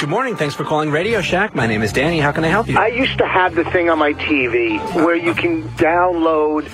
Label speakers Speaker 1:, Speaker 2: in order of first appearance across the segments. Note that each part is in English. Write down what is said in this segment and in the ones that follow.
Speaker 1: Good morning. Thanks for calling Radio Shack. My name is Danny. How can I help you?
Speaker 2: I used to have the thing on my TV where you can download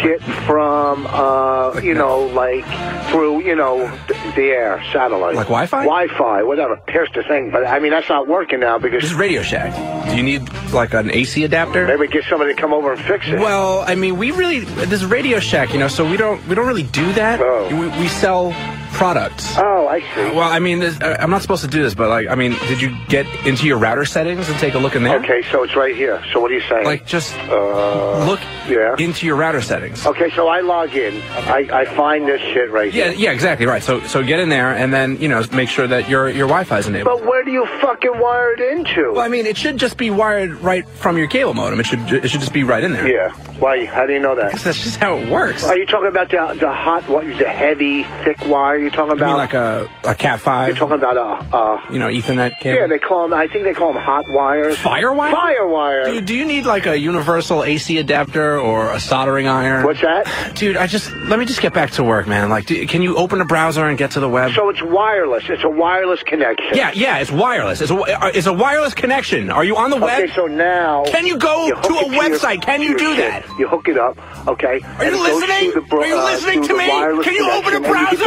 Speaker 2: shit from, uh, you know, like through, you know, th- the air, satellite.
Speaker 1: Like Wi-Fi?
Speaker 2: Wi-Fi, whatever. Here's the thing, but I mean that's not working now because...
Speaker 1: This is Radio Shack. Do you need like an AC adapter?
Speaker 2: maybe get somebody to come over and fix it.
Speaker 1: Well, I mean, we really this is Radio Shack, you know, so we don't we don't really do that.
Speaker 2: Oh.
Speaker 1: We, we sell products.
Speaker 2: Oh, I see.
Speaker 1: Well, I mean, this, I'm not supposed to do this, but like, I mean, did you get into your router settings and take a look in there?
Speaker 2: Okay, so it's right here. So what are you saying?
Speaker 1: Like, just
Speaker 2: uh,
Speaker 1: look
Speaker 2: yeah.
Speaker 1: into your router settings.
Speaker 2: Okay, so I log in. I, I find this shit right
Speaker 1: Yeah,
Speaker 2: here.
Speaker 1: yeah, exactly right. So, so get in there and then you know make sure that your your Wi-Fi is enabled.
Speaker 2: But where do you fucking wire it into?
Speaker 1: Well, I mean, it should just be wired right from your cable modem. It should it should just be right in there.
Speaker 2: Yeah. Why? How do you know that?
Speaker 1: That's just how it works.
Speaker 2: Are you talking about the the hot, what the heavy, thick wire? You're talking about?
Speaker 1: like a a Cat five,
Speaker 2: you're talking about a, uh,
Speaker 1: you know, Ethernet cable.
Speaker 2: yeah, they call them. I think they call them hot wires.
Speaker 1: Firewire?
Speaker 2: Firewire.
Speaker 1: Dude, do you need like a universal AC adapter or a soldering iron?
Speaker 2: What's that?
Speaker 1: Dude, I just let me just get back to work, man. Like, do, can you open a browser and get to the web?
Speaker 2: So it's wireless. It's a wireless connection.
Speaker 1: yeah, yeah, it's wireless. It's a uh, it's a wireless connection. Are you on the web?
Speaker 2: Okay, so now.
Speaker 1: Can you go
Speaker 2: you
Speaker 1: to a
Speaker 2: it your-
Speaker 1: website? Can you do that?
Speaker 2: You hook it up, okay?
Speaker 1: Are you listening? Are you listening to me? Can you open a browser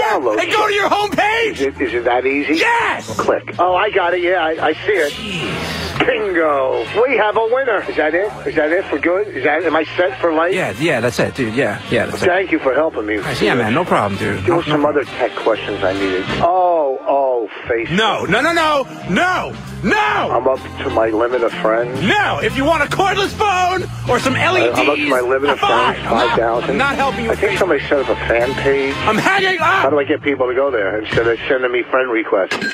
Speaker 1: go to your home
Speaker 2: Is
Speaker 1: page?
Speaker 2: it, is it that easy?
Speaker 1: Yes!
Speaker 2: Click. Oh, I got it. Yeah, I, I see it. Bingo. We have a winner. Is that it? Is that it for good? Is that? Am I set for life?
Speaker 1: Yeah, yeah, that's it, dude. Yeah, yeah, that's it.
Speaker 2: Thank you for helping me.
Speaker 1: Yeah, man, no problem, dude.
Speaker 2: There
Speaker 1: No,
Speaker 2: were some
Speaker 1: no,
Speaker 2: other tech questions I needed. Oh, face.
Speaker 1: no, no, no, no, no, no,
Speaker 2: I'm up to my limit of friends.
Speaker 1: no. If you want a cordless phone or some LEDs,
Speaker 2: I'm up to my limit of friends,
Speaker 1: I'm not-
Speaker 2: 5,000.
Speaker 1: I'm not helping you.
Speaker 2: I think somebody set up a fan page.
Speaker 1: I'm hanging up.
Speaker 2: How do I get people to go there instead of sending me friend requests?